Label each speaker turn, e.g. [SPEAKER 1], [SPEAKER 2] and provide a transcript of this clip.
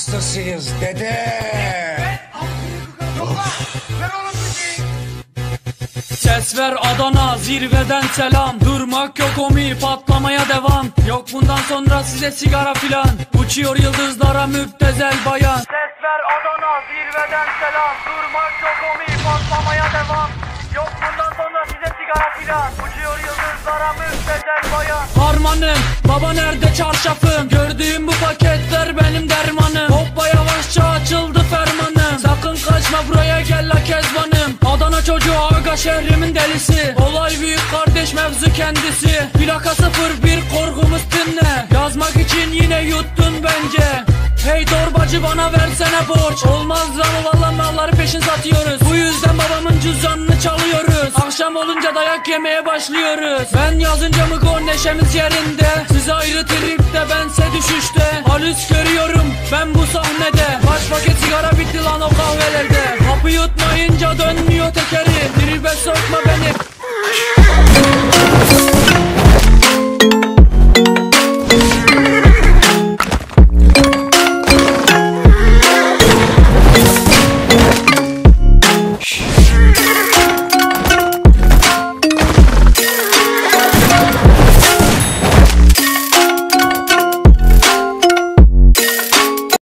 [SPEAKER 1] hastasıyız dede.
[SPEAKER 2] Ses ver Adana zirveden selam. Durmak yok omi patlamaya devam. Yok bundan sonra size sigara filan. Uçuyor yıldızlara müptezel bayan. Ses ver Adana zirveden selam. Durmak yok omi patlamaya devam. Yok bundan sonra size sigara filan. Uçuyor yıldızlara müptezel bayan. Harmanım baba nerede çarşafım? Gördüğüm bu paketler aga şehrimin delisi. Olay büyük kardeş mevzu kendisi. Plaka 01 korkumuz dinle. Yazmak için yine yuttun bence. Hey torbacı bana versene borç. Olmaz lan valla malları peşin satıyoruz. Bu yüzden babamın cüzdanını çalıyoruz. Akşam olunca dayak yemeye başlıyoruz. Ben yazınca mı gol neşemiz yerinde? Siz ayrı tripte bense düşüşte. Halüs görüyorum ben bu sahnede. Kaç paket sigara bitti lan o kahvelerde. Kapı yutmayınca dönmüyor tekeri ben my